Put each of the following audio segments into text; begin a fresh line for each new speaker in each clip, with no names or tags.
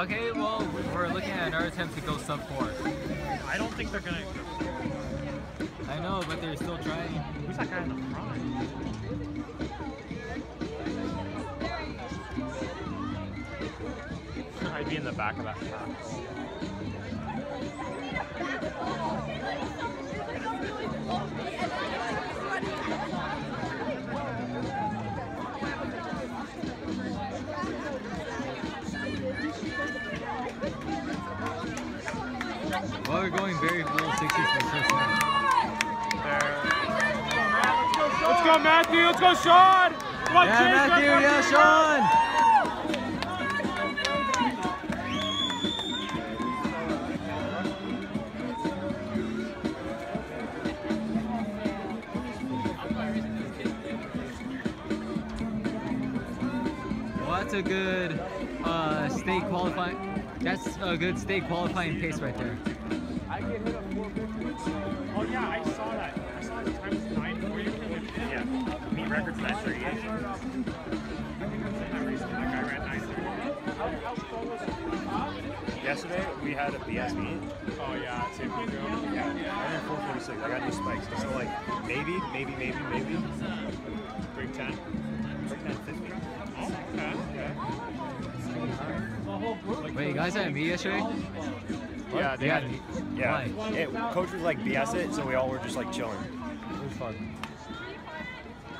Okay, well, we're looking at another attempt to go sub four.
I don't think they're gonna.
I know, but they're still trying.
Who's that guy in the front? I'd be in the back of that car.
Well, we're going very full 60s for the.
Let's go, Matthew. Let's go, Sean. Come on,
Yeah, Matthew, yeah. Sean! that's a good uh, state qualifying. That's a good state qualifying pace right there. I get hit up 450.
Oh yeah, I saw that. I saw times his time was 940. Yeah, meet records at 38. I think
Yesterday we had a BS meet.
Oh yeah, same thing.
Yeah, yeah. I ran 446. I got new spikes. So like maybe, maybe, maybe, maybe.
Break 10.
Break
10, 50.
Wait, you guys had a me yesterday?
Yeah, they had.
had me.
Yeah,
Why?
it, coach was like BS it, so we all were just like chilling.
It was fun.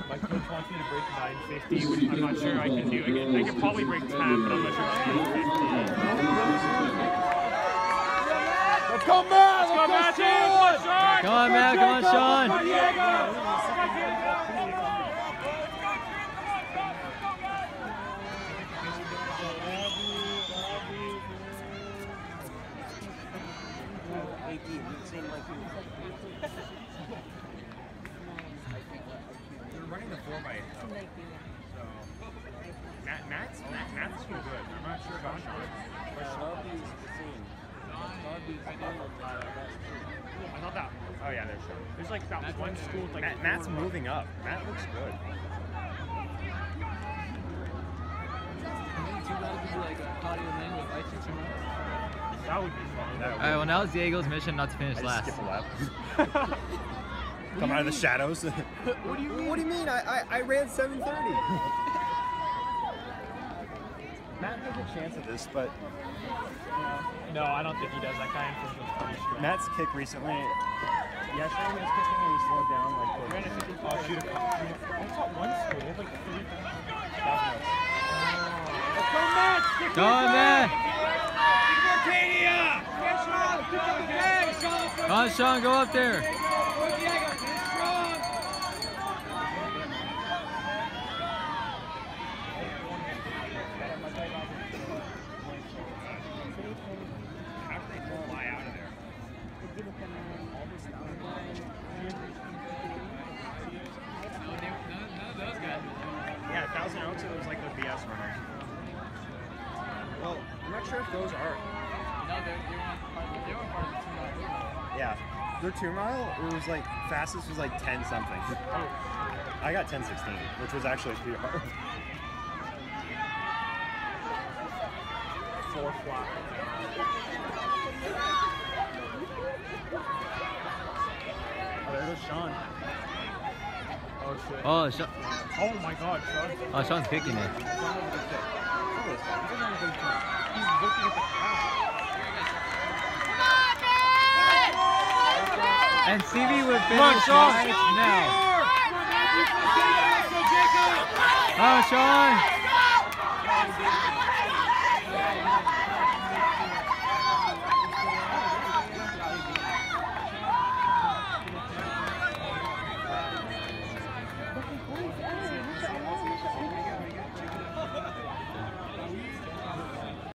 My coach wants me to break 950, which I'm not sure I can do. I can, I can probably break 10, but I'm not sure I can do 50.
Let's go, Matt!
Let's go, Matthew! Come on, Sean!
Come on, Matt. Come on, Sean.
They're running the 4x8. Uh, so, Matt, Matt's, Matt, Matt's too good. I'm not sure about Sean. I thought that. Oh yeah, there's Sean. There's like that one school like.
Matt, Matt's moving up. Matt looks good.
That would be fun.
All right, well now it's Diego's mission not to finish
I
last.
skip a lap. Come out of the shadows. what do you mean? What do you mean? I, I, I ran 730. Matt has a chance at this, but
No, I don't think he does. That guy in front was pretty strong.
Matt's kick recently. Yesterday he was kicking and he slowed down like
He ran a 50 oh, shoot a couple. I saw one school. They had like three. Let's go, Matt! Stick
Come on, oh.
Matt.
Come on, Sean, go up there.
Thousand Oaks, was like the BS runner.
Well, I'm not sure if those are. Yeah, their two mile. It was like fastest was like 10 something.
Oh,
I got 1016, which was actually pretty hard.
four flat. Oh, there goes Sean. Oh shit.
Oh, Sean,
Oh my god, Sean.
oh, Sean's kicking it.
Sean with a good kick. He doesn't have a good kick. He's looking at the crowd.
And CV would
Come on,
finish
Sean.
right now. Oh, Sean.